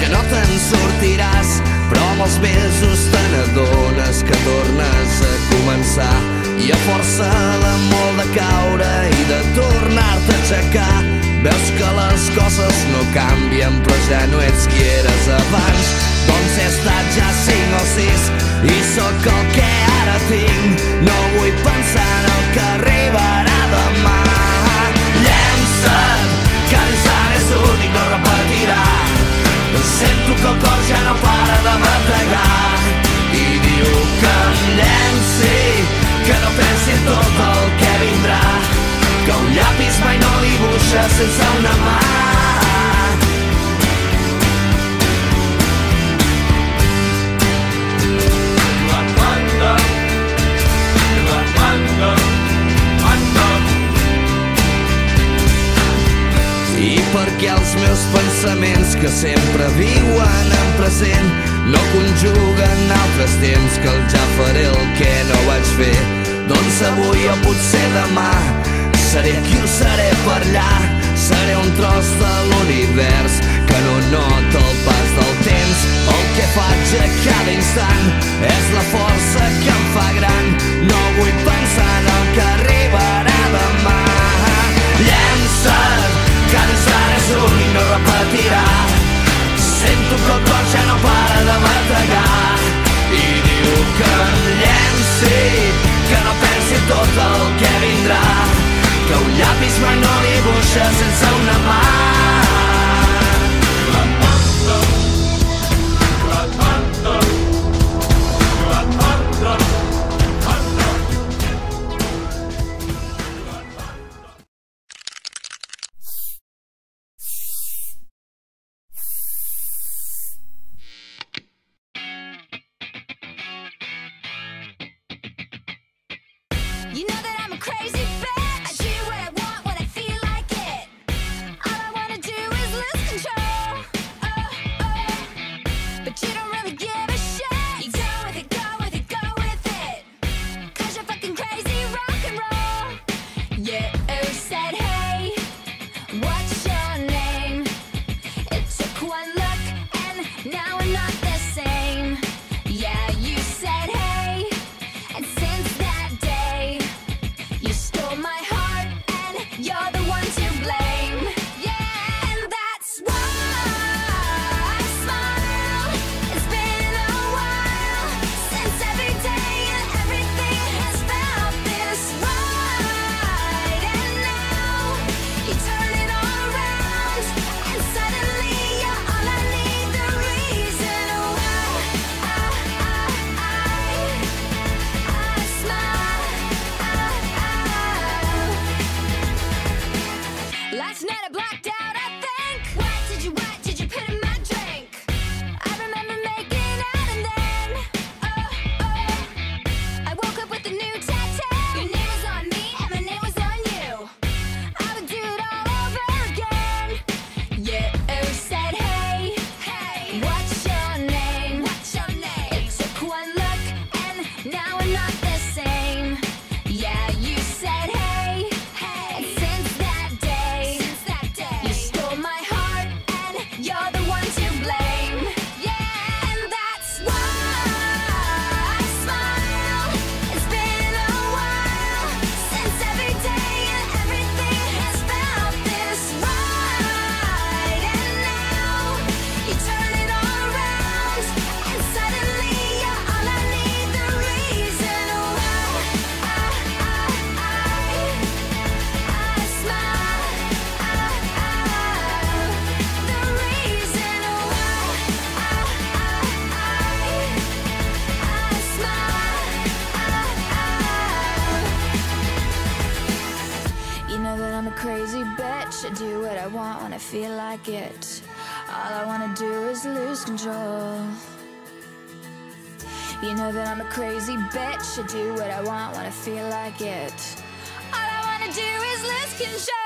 que no te'n sortiràs però amb els mesos te n'adones que tornes a començar. I a força de molt de caure i de tornar-te a aixecar veus que les coses no canvien però ja no ets qui eres abans. Doncs he estat ja cinc o sis i sóc el que ara tinc. No vull pensar en el que arribarà. Sense una mà. Perquè els meus pensaments que sempre viuen en present no conjuguen altres temps que el ja faré el que no vaig fer doncs avui o potser demà seré aquí o seré per allà seré un tros de l'univers que no nota el pas del temps. El que faig a cada instant és la força que em fa gran. No vull pensar en el que arribarà demà. Llença't que l'instant és un i no repetirà. Sento que el cor ja no para de bategar i diu que em llenci que no pensi en tot el que vindrà. Que un llapis mai no dibuixa sense una mà You feel like it. All I wanna do is lose control. You know that I'm a crazy bitch. I do what I want when I feel like it. All I wanna do is lose control.